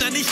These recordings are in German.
denn ich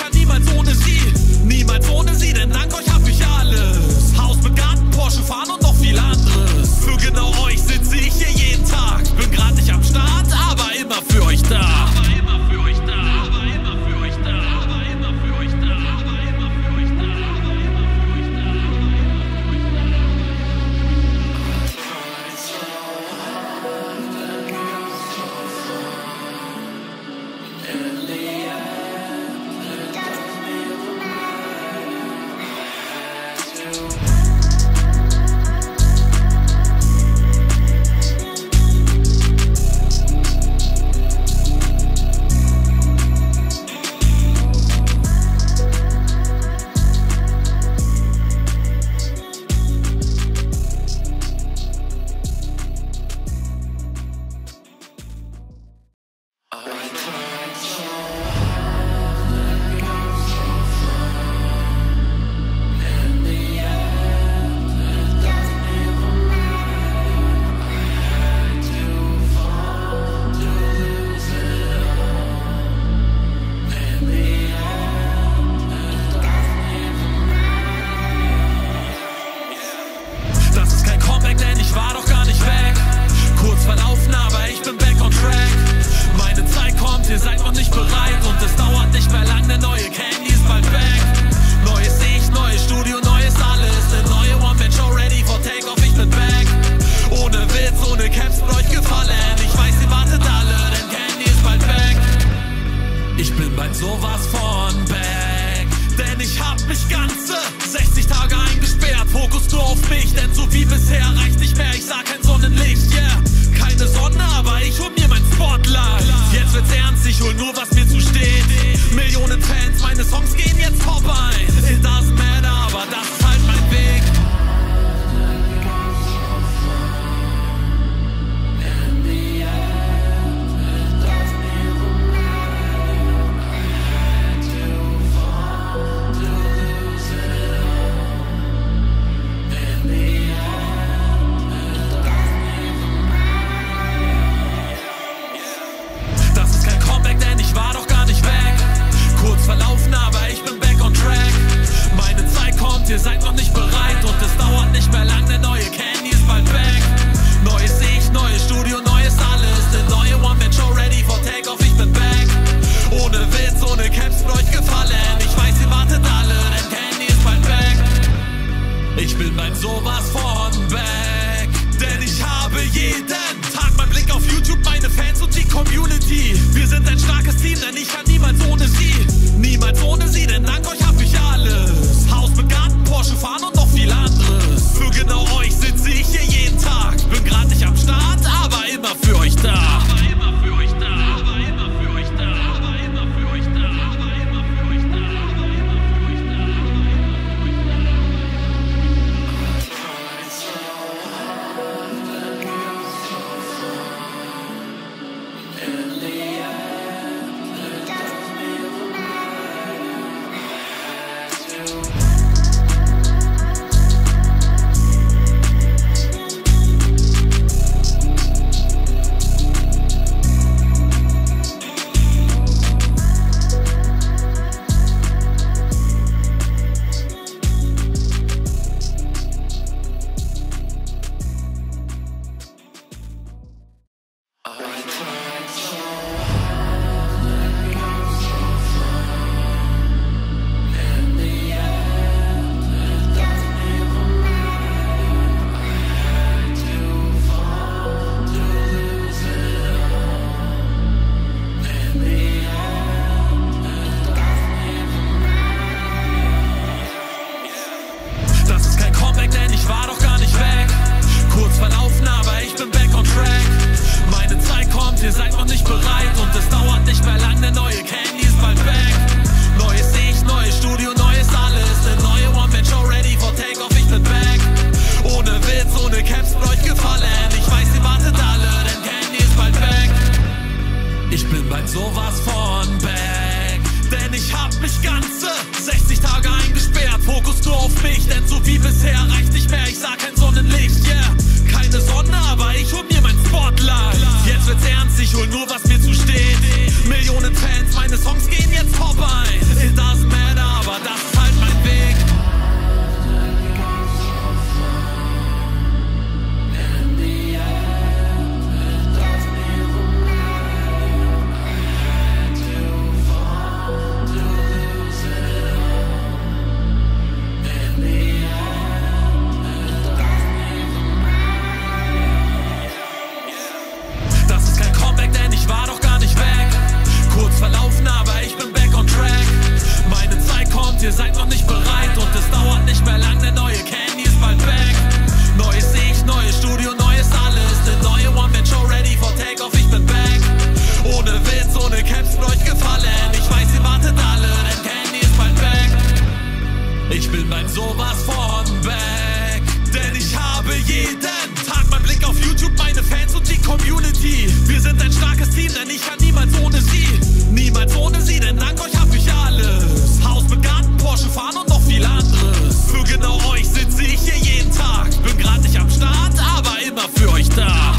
Ich bin bald sowas von back, denn ich habe jeden Tag mein Blick auf YouTube, meine Fans und die Community. Wir sind ein starkes Team, denn ich kann niemals ohne sie. Niemals ohne sie, denn dank euch hab ich alles. Haus mit Garten, Porsche fahren und noch viel anderes. Für genau euch sitze ich hier jeden Tag. Bin grad nicht am Start, aber immer für euch da.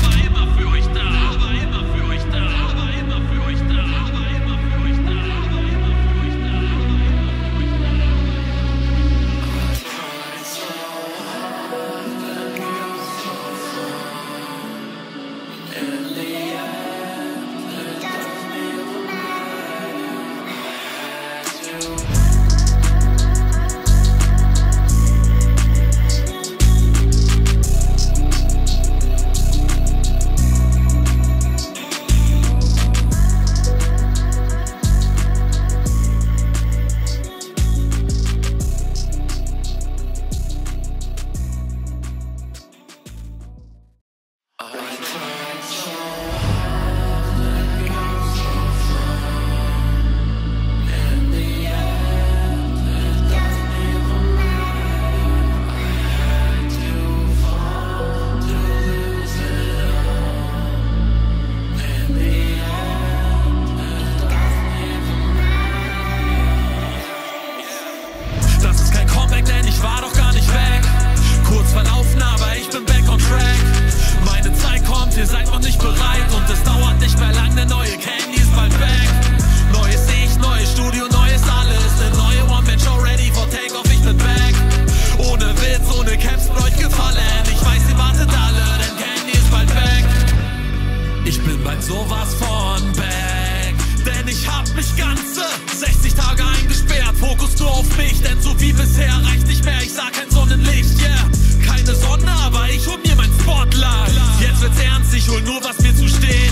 Ich hab mich ganze 60 Tage eingesperrt. Fokus nur auf mich, denn so wie bisher reicht nicht mehr. Ich sah kein Sonnenlicht, yeah. Keine Sonne, aber ich hol mir mein Spotlight. Jetzt wird's ernst, ich hol nur, was mir zusteht.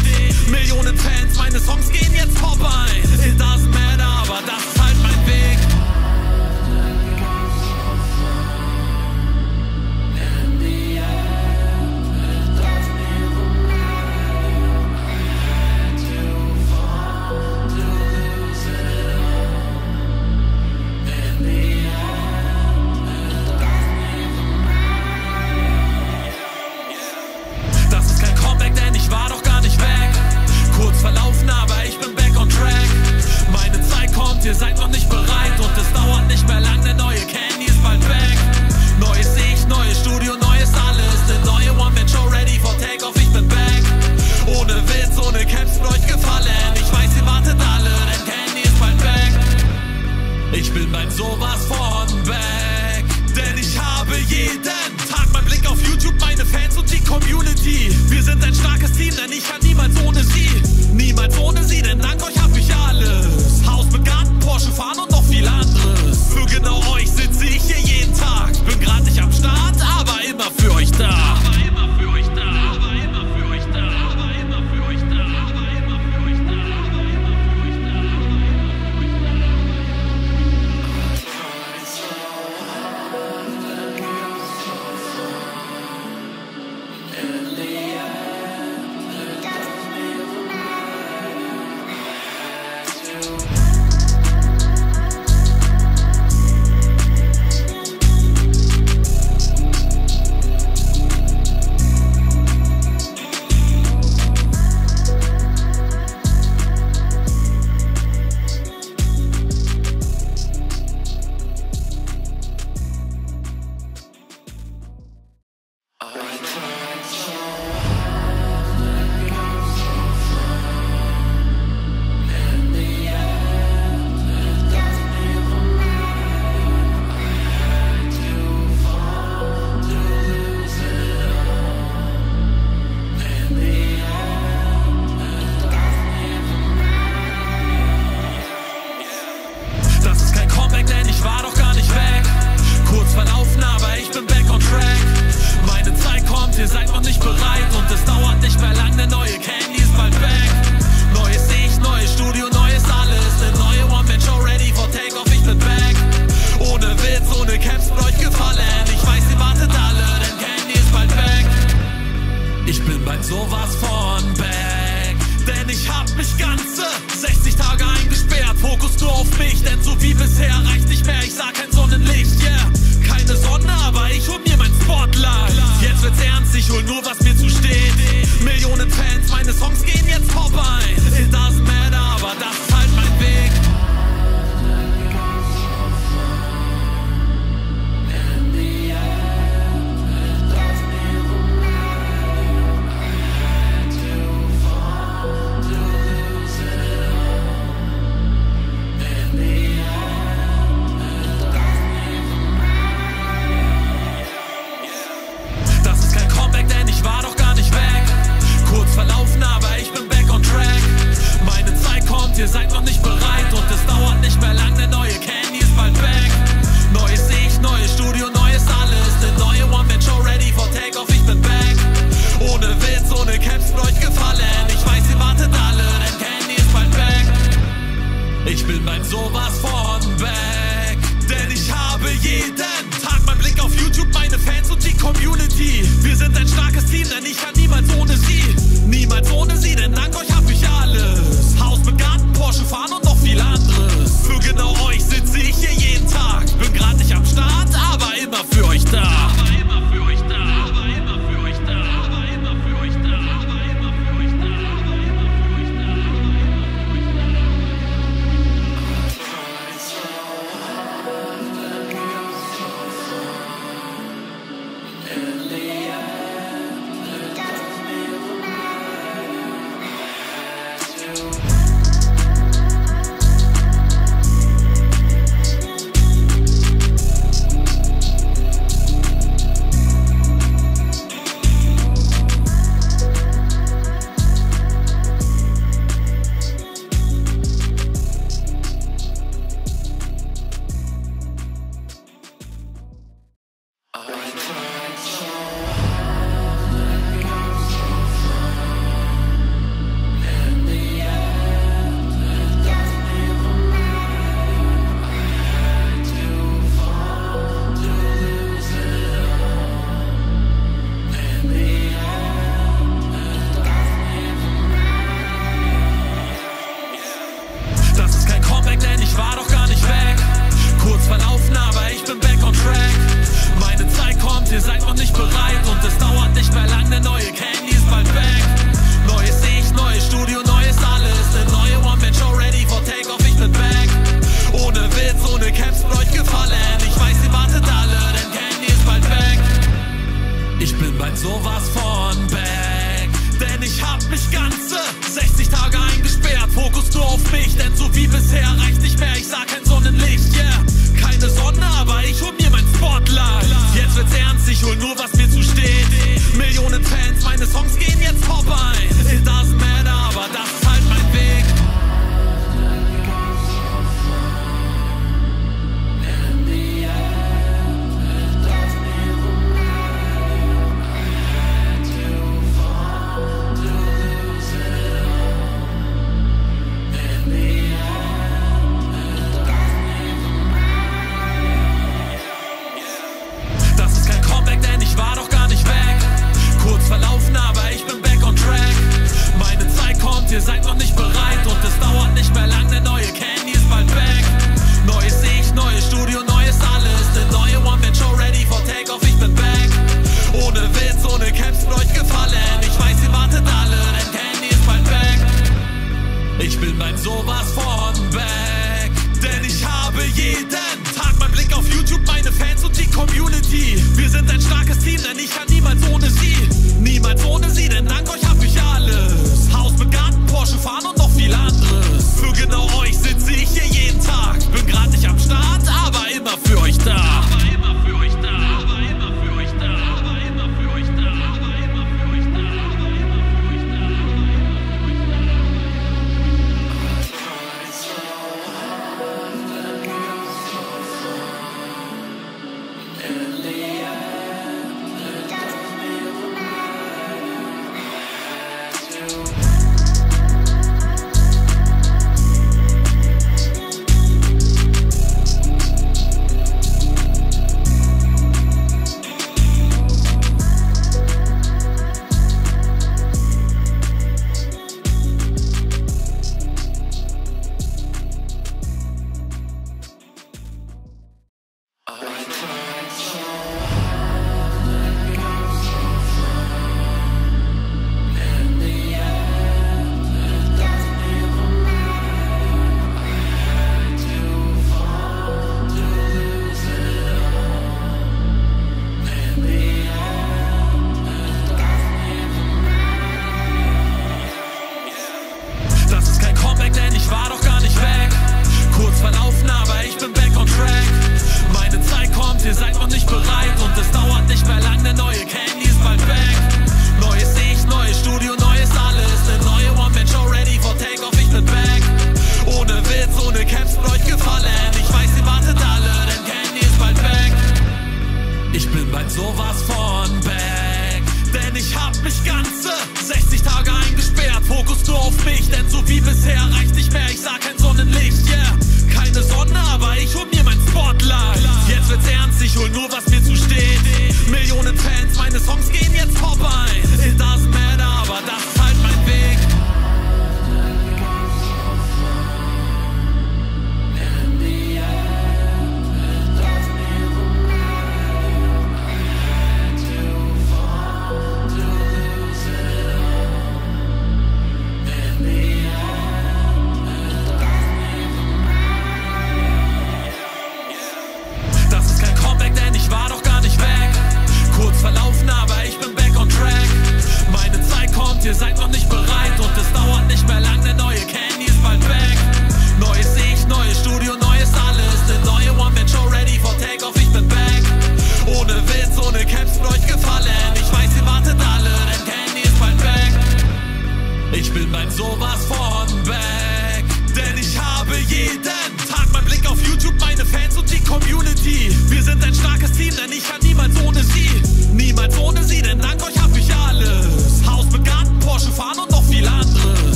Millionen Fans, meine Songs gehen jetzt Pop ein.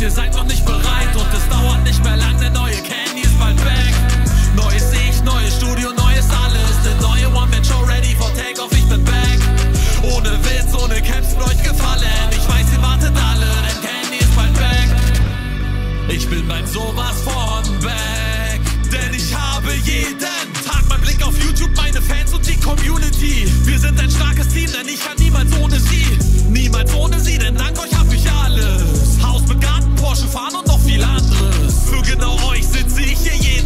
ihr seid noch nicht bereit und es dauert nicht mehr lang, der neue Candy ist bald weg. Neues Ich, neues Studio, neues alles, der neue One-Man-Show ready for Takeoff, ich bin back. Ohne Witz, ohne Caps bin euch gefallen, ich weiß, ihr wartet alle, denn Candy ist bald back. Ich bin mein sowas von back, denn ich habe jeden Tag mein Blick auf YouTube, meine Fans und die Community. Wir sind ein starkes Team, denn ich kann niemals ohne sie, niemals ohne sie, denn dank euch Porsche fahren und noch viel anderes. Für genau euch sitze ich hier jeden